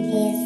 the.